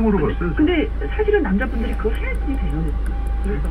근데, 봤어요. 근데 사실은 남자분들이 그거 해야지 돼요. 그래서